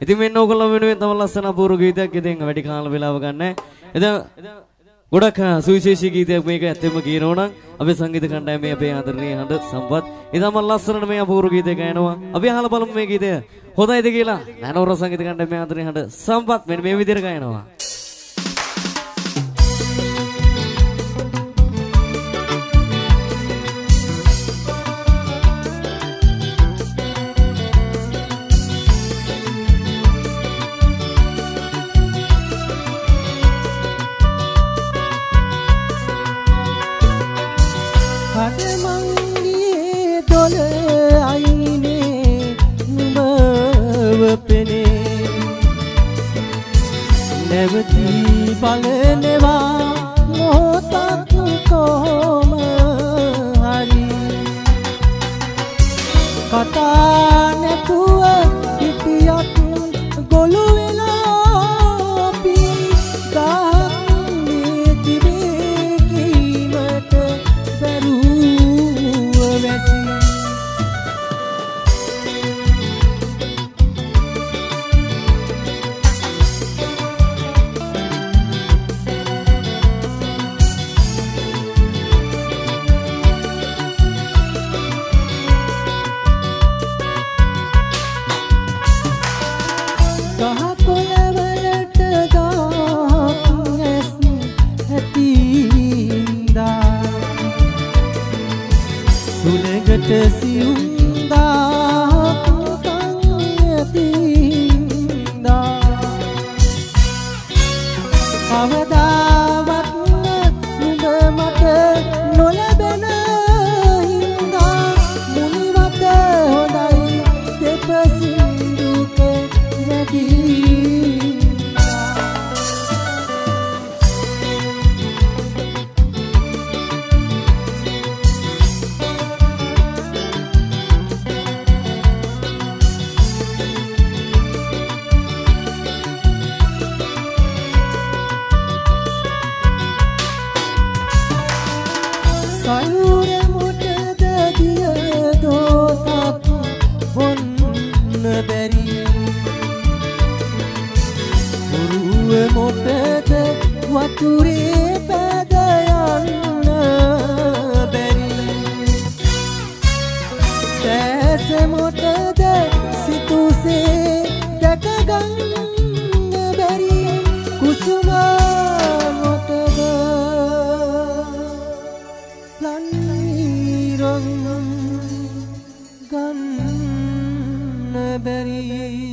ඉතින් මෙන්න ඕගොල්ලෝ වෙනුවෙන් තම ලස්සන අපූර්ව ගීතයක් ඉතින් වැඩි කාල වෙලාව ගන්න. ඉතින් ගොඩක් සුවිශේෂී ගීතයක් මේක ඇත්තෙම කියනවා නම් අපේ සංගීත කණ්ඩායමේ අපේ ආදරණීය හඬ සම්පත් ඉතින් මම ලස්සනට මේ අපූර්ව ගීතය ගයනවා. අපි අහලා බලමු මේ ගීතය. හොඳයිද කියලා. නැනෝර සංගීත කණ්ඩායමේ ආදරණීය හඬ සම්පත් මෙන්න මේ විදිහට ගයනවා. නැවතී බලනවා මොහොතක් කොහොම සුළඟට සියුම්දා සයුර මොටද දිය දෝතක් බොන්න බැරි මුරුව මොටද වතුරේ පැද යන්න බැරි දැස මොටද සිතුසේ දැකගන්න beri.